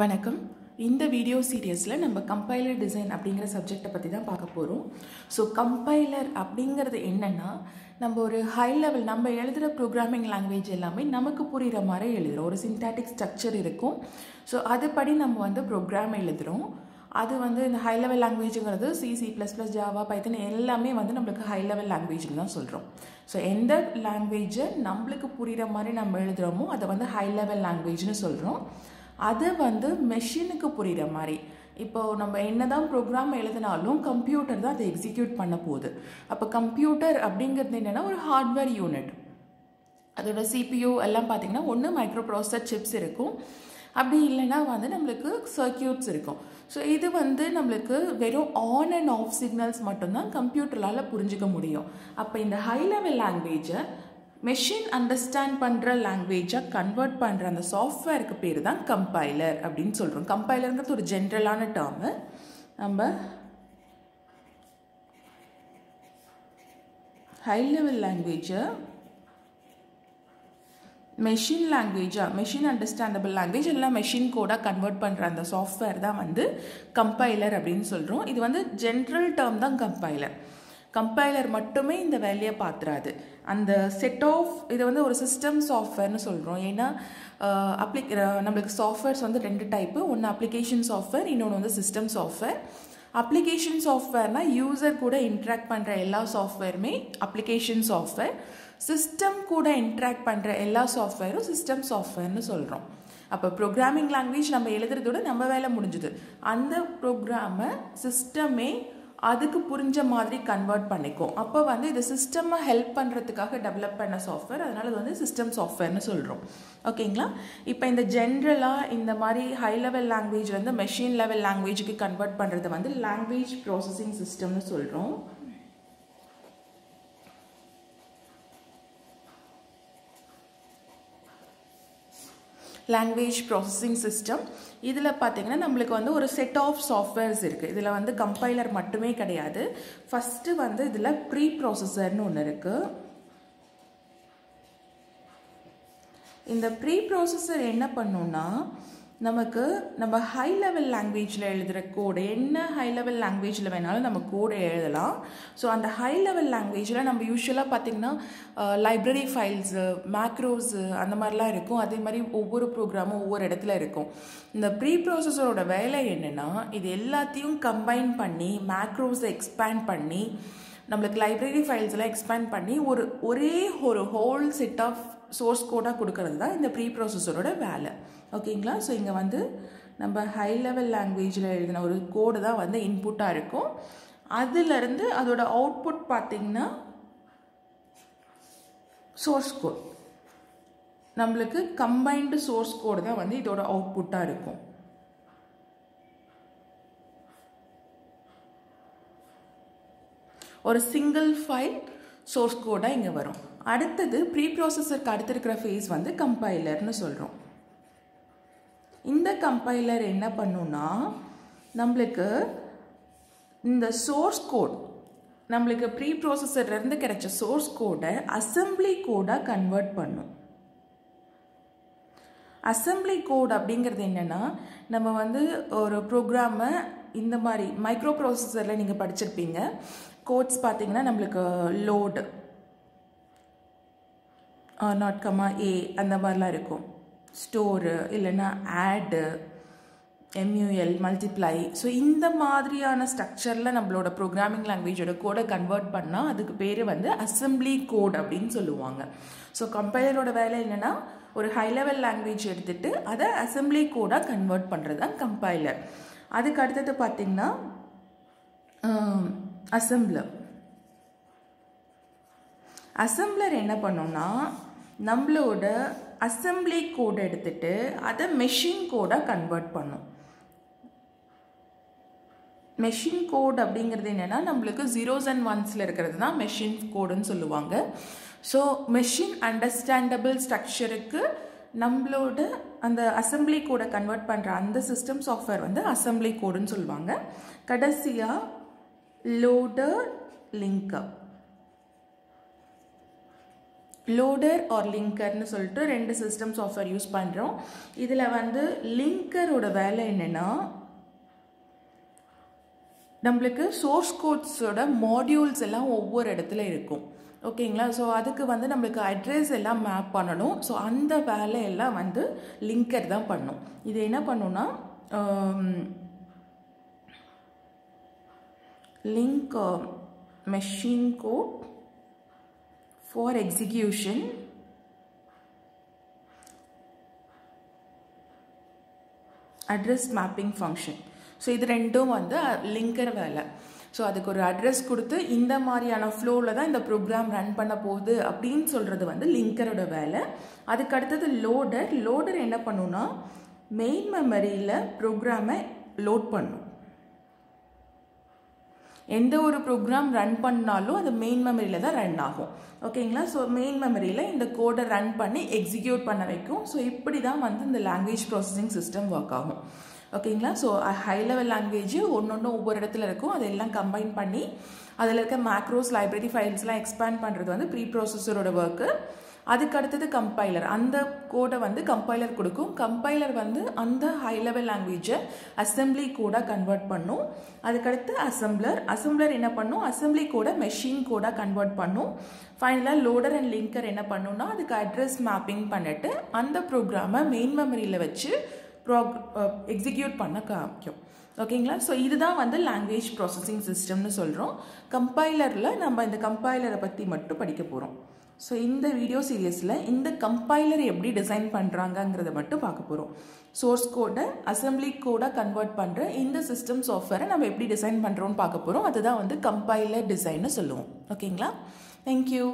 வணக்கம். இந்த வீடியோ சீரியஸில் நம்ம கம்பைலர் டிசைன் அப்படிங்கிற சப்ஜெக்டை பற்றி தான் பார்க்க போகிறோம் ஸோ கம்பைலர் அப்படிங்கிறது என்னென்னா நம்ம ஒரு ஹை லெவல் நம்ம எழுதுகிற ப்ரோக்ராமிங் லாங்குவேஜ் எல்லாமே நமக்கு புரிகிற மாதிரி எழுதுகிறோம் ஒரு சின்டாட்டிக் ஸ்ட்ரக்சர் இருக்கும். ஸோ அதுபடி நம்ம வந்து ப்ரோக்ராம் எழுதுகிறோம் அது வந்து இந்த high level லாங்குவேஜுங்கிறது C C plus plus Java Python எல்லாமே வந்து நம்மளுக்கு ஹை லெவல் லாங்குவேஜ்னு தான் சொல்கிறோம் ஸோ எந்த லாங்குவேஜை நம்மளுக்கு புரிகிற மாதிரி நம்ம எழுதுகிறோமோ அதை வந்து ஹை லெவல் லாங்குவேஜ்னு சொல்கிறோம் அது வந்து மெஷினுக்கு புரிகிற மாதிரி. இப்போ நம்ம என்னதான் ப்ரோக்ராம் எழுதினாலும் கம்ப்யூட்டர் தான் அதை எக்ஸிக்யூட் பண்ண போகுது. அப்போ கம்ப்யூட்டர் அப்படிங்கிறது என்னென்னா ஒரு ஹார்ட்வேர் யூனிட் அதோட சிபியூ எல்லாம் பார்த்தீங்கன்னா ஒன்று மைக்ரோ ப்ராசர் சிப்ஸ் இருக்கும். அப்படி இல்லைன்னா வந்து நம்மளுக்கு சர்க்கியூட்ஸ் இருக்கும். ஸோ இது வந்து நம்மளுக்கு வெறும் ஆன் அண்ட் ஆஃப் சிக்னல்ஸ் மட்டும்தான் கம்ப்யூட்டரால் புரிஞ்சிக்க முடியும். அப்போ இந்த ஹை லெவல் லாங்குவேஜை மெஷின் அண்டர்ஸ்டாண்ட் பண்ணுற லாங்குவேஜாக கன்வெர்ட் பண்ணுற அந்த சாஃப்ட்வேருக்கு பேர் தான் கம்பைலர் அப்படின்னு சொல்கிறோம் கம்பைலருங்கிறது ஒரு ஜென்ரலான டேர்மு நம்ம ஹை லெவல் லாங்குவேஜை மெஷின் லாங்குவேஜாக மெஷின் அண்டர்ஸ்டாண்டபிள் லாங்குவேஜ் எல்லாம் மெஷின் கோடாக கன்வெர்ட் பண்ணுற அந்த சாஃப்ட்வேர் தான் வந்து கம்பைலர் அப்படின்னு சொல்கிறோம் இது வந்து ஜென்ரல் டேர்ம் தான் கம்பைலர் கம்பைலர் மட்டுமே இந்த வேலையை பார்த்துறாது. அந்த செட் ஆஃப் இதை வந்து ஒரு சிஸ்டம் சாஃப்ட்வேர்னு சொல்கிறோம் ஏன்னா அப்ளிக் நம்மளுக்கு சாஃப்ட்வேர்ஸ் வந்து ரெண்டு டைப்பு ஒன்று அப்ளிகேஷன் சாஃப்ட்வேர் இன்னொன்று வந்து சிஸ்டம் சாஃப்ட்வேர் அப்ளிகேஷன் சாஃப்ட்வேர்னா யூசர் கூட இன்ட்ராக்ட் பண்ணுற எல்லா சாஃப்ட்வேருமே அப்ளிகேஷன் சாஃப்ட்வேர் சிஸ்டம் கூட இன்ட்ராக்ட் பண்ணுற எல்லா சாஃப்ட்வேரும் சிஸ்டம் சாஃப்ட்வேர்னு சொல்கிறோம் அப்போ ப்ரோக்ராமிங் லாங்குவேஜ் நம்ம எழுதுறதோட நம்ம வேலை முடிஞ்சுது. அந்த ப்ரோக்ராமை சிஸ்டமே அதுக்கு புரிஞ்ச மாதிரி கன்வெர்ட் பண்ணிக்கும். அப்போ வந்து இது சிஸ்டமை ஹெல்ப் பண்ணுறதுக்காக டெவலப் பண்ண சாஃப்ட்வேர் அதனால் இது வந்து சிஸ்டம் சாஃப்ட்வேர்னு சொல்கிறோம் ஓகேங்களா? இப்போ இந்த ஜென்ரலாக இந்த மாதிரி ஹை லெவல் லாங்குவேஜ் வந்து மெஷின் லெவல் லாங்குவேஜுக்கு கன்வெர்ட் பண்ணுறது வந்து லாங்குவேஜ் ப்ராசஸிங் சிஸ்டம்னு சொல்கிறோம் லாங்குவேஜ் ப்ராசஸிங் சிஸ்டம் இதில் பார்த்தீங்கன்னா நம்மளுக்கு வந்து ஒரு செட் ஆஃப் சாஃப்ட்வேர்ஸ் இருக்குது இதில் வந்து கம்பைலர் மட்டுமே கிடையாது. ஃபஸ்ட்டு வந்து இதில் ப்ரீ ப்ராசஸர்னு ஒன்று இருக்குது இந்த ப்ரீ ப்ராசஸர் என்ன பண்ணுன்னா நமக்கு நம்ம ஹை லெவல் லாங்குவேஜில் எழுதுகிற கோடு என்ன ஹை லெவல் லாங்குவேஜில் வேணாலும் நம்ம கோடு எழுதலாம். ஸோ அந்த ஹை லெவல் லாங்குவேஜில் நம்ம யூஸ்வலாக பார்த்திங்கன்னா லைப்ரரி ஃபைல்ஸு மேக்ரோஸு அந்த மாதிரிலாம் இருக்கும். அதே மாதிரி ஒவ்வொரு ப்ரோக்ராமும் ஒவ்வொரு இடத்துல இருக்கும். இந்த ப்ரீ ப்ராசஸரோட வேலை என்னென்னா இது எல்லாத்தையும் கம்பைன் பண்ணி மேக்ரோஸை எக்ஸ்பேண்ட் பண்ணி நம்மளுக்கு லைப்ரரி ஃபைல்ஸ் எல்லாம் எக்ஸ்பேண்ட் பண்ணி ஒரு ஒரே ஒரு ஹோல் செட் ஆஃப் சோர்ஸ் கோடாக கொடுக்கறது தான் இந்த ப்ரீ ப்ராசஸரோட வேலை. ஓகேங்களா? ஸோ இங்கே வந்து நம்ம ஹை லெவல் லாங்குவேஜில் எழுதின ஒரு கோடு தான் வந்து இன்புட்டாக இருக்கும். அதுலேருந்து அதோட அவுட்புட் பார்த்திங்கன்னா சோர்ஸ் கோட் நம்மளுக்கு கம்பைன்டு சோர்ஸ் கோடு தான் வந்து இதோட அவுட்புட்டாக இருக்கும். ஒரு சிங்கிள் ஃபைல் சோர்ஸ் கோடாக இங்கே வரும். அடுத்தது ப்ரீ ப்ராசஸருக்கு அடுத்திருக்கிற ஃபேஸ் வந்து கம்பைலர்னு சொல்கிறோம் இந்த கம்பைலர் என்ன பண்ணுன்னா நம்மளுக்கு இந்த சோர்ஸ் கோட் நம்மளுக்கு ப்ரீ ப்ராசஸர்லேருந்து கிடைச்ச சோர்ஸ் கோடை அசம்பிளி கோடாக கன்வெர்ட் பண்ணும். அசம்பிளி கோட் அப்படிங்கிறது என்னென்னா நம்ம வந்து ஒரு ப்ரோக்ராமை இந்த மாதிரி மைக்ரோ ப்ராசஸரில் நீங்கள் படிச்சிருப்பீங்க. கோட்ஸ் பார்த்தீங்கன்னா நம்மளுக்கு லோடு நாட் கமா ஏ அந்த மாதிரிலாம் இருக்கும். ஸ்டோரு இல்லைன்னா ஆடு எம்யூஎல் மல்டிப்ளை ஸோ இந்த மாதிரியான ஸ்ட்ரக்சரில் நம்மளோட ப்ரோக்ராமிங் லாங்குவேஜோட கோடை கன்வெர்ட் பண்ணால் அதுக்கு பேர் வந்து அசம்பிளி கோட் அப்படின்னு சொல்லுவாங்க. ஸோ கம்பைலரோட வேலை என்னென்னா ஒரு ஹை லெவல் லாங்குவேஜ் எடுத்துகிட்டு அதை அசம்பிளி கோடாக கன்வெர்ட் பண்ணுறது தான் கம்பைலர் அதுக்கு அடுத்தது பார்த்திங்கன்னா அசம்பிளர் அசம்பிளர் என்ன பண்ணோம்னா நம்மளோட அசம்பிளி கோட் எடுத்துட்டு அதை மெஷின் கோடாக கன்வெர்ட் பண்ணும். மெஷின் கோட் அப்படிங்கிறது என்னென்னா நம்மளுக்கு ஜீரோஸ் அண்ட் ஒன்ஸில் இருக்கிறது தான் மெஷின் கோடுன்னு சொல்லுவாங்க. ஸோ மெஷின் அண்டர்ஸ்டாண்டபிள் ஸ்ட்ரக்சருக்கு நம்மளோட அந்த அசம்பிளி கோடை கன்வெர்ட் பண்ணுற அந்த சிஸ்டம் சாஃப்ட்வேர் வந்து அசம்பிளி கோடுன்னு சொல்லுவாங்க. கடைசியாக லோடர் லிங்கப் லோடர் ஆர் லிங்கர்னு சொல்லிட்டு ரெண்டு சிஸ்டம் சாஃப்ட்வேர் யூஸ் பண்ணுறோம் இதில் வந்து லிங்கரோட வேலை என்னென்னா நம்மளுக்கு சோர்ஸ் கோட்ஸோட மாடியூல்ஸ் எல்லாம் ஒவ்வொரு இடத்துல இருக்கும். ஓகேங்களா? ஸோ அதுக்கு வந்து நம்மளுக்கு அட்ரஸ் எல்லாம் மேப் பண்ணணும். ஸோ அந்த வேலையெல்லாம் வந்து லிங்கர் தான் பண்ணும். இது என்ன பண்ணுன்னா link machine code for execution. Address mapping function. So இது ரெண்டும் வந்து லிங்கர் வேலை. ஸோ அதுக்கு ஒரு அட்ரஸ் கொடுத்து இந்த மாதிரியான ஃப்ளோவில் தான் இந்த ப்ரோக்ராம் ரன் பண்ண போகுது அப்படின்னு சொல்கிறது வந்து லிங்கரோட வேலை. அதுக்கு அடுத்தது லோடர் லோடர் என்ன பண்ணுன்னா மெயின் மெமரியில் ப்ரோக்ராமை லோட் பண்ணும். எந்த ஒரு ப்ரோக்ராம் ரன் பண்ணாலும் அது மெயின் மெமரியில் தான் ரன் ஆகும். ஓகேங்களா ஸோ மெயின் மெமரியில் இந்த கோடை ரன் பண்ணி எக்ஸிக்யூட் பண்ண வைக்கும். ஸோ இப்படி தான் வந்து இந்த லாங்குவேஜ் ப்ராசஸிங் சிஸ்டம் ஒர்க் ஆகும். ஓகேங்களா ஸோ ஹை லெவல் லாங்குவேஜ் ஒன்று ஒன்று ஒவ்வொரு இடத்துல இருக்கும். அதெல்லாம் கம்பைன் பண்ணி அதில் இருக்க மேக்ரோஸ் லைப்ரரி ஃபைல்ஸ்லாம் எக்ஸ்பேண்ட் பண்ணுறது வந்து ப்ரீ ப்ராசஸரோட ஒர்க்கு அதுக்கு அடுத்தது கம்பைலர் அந்த கோடை வந்து கம்பைலர் கொடுக்கும். கம்பைலர் வந்து அந்த ஹை லெவல் லாங்குவேஜை அசம்பிளி கோடாக கன்வெர்ட் பண்ணும். அதுக்கடுத்து அசம்பிளர் அசம்பிளர் என்ன பண்ணும்? அசம்பிளி கோடை மெஷின் கோடாக கன்வெர்ட் பண்ணும். ஃபைனலாக லோடர் அண்ட் லிங்கர் என்ன பண்ணுன்னா அதுக்கு அட்ரஸ் மேப்பிங் பண்ணிட்டு அந்த ப்ரோக்ராமை மெயின் மெமரியில் வச்சு ப்ரோக் எக்ஸிக்யூட் பண்ண காமிக்கும். ஓகேங்களா ஸோ இதுதான் வந்து லாங்குவேஜ் ப்ராசஸிங் சிஸ்டம்னு சொல்கிறோம் கம்பைலரில் நம்ம இந்த கம்பைலரை பற்றி மட்டும் படிக்க போகிறோம் ஸோ இந்த வீடியோ சீரியஸில் இந்த கம்பைலர் எப்படி டிசைன் பண்ணுறாங்கங்கிறத மட்டும் பார்க்க போகிறோம் சோர்ஸ் கோடை அசம்பிளி கோடாக கன்வெர்ட் பண்ணுற இந்த சிஸ்டம் சாஃப்ட்வேரை நம்ம எப்படி டிசைன் பண்ணுறோன்னு பார்க்க போகிறோம் அதுதான் வந்து கம்பைலர் டிசைன்னு சொல்லுவோம். ஓகேங்களா தேங்க்யூ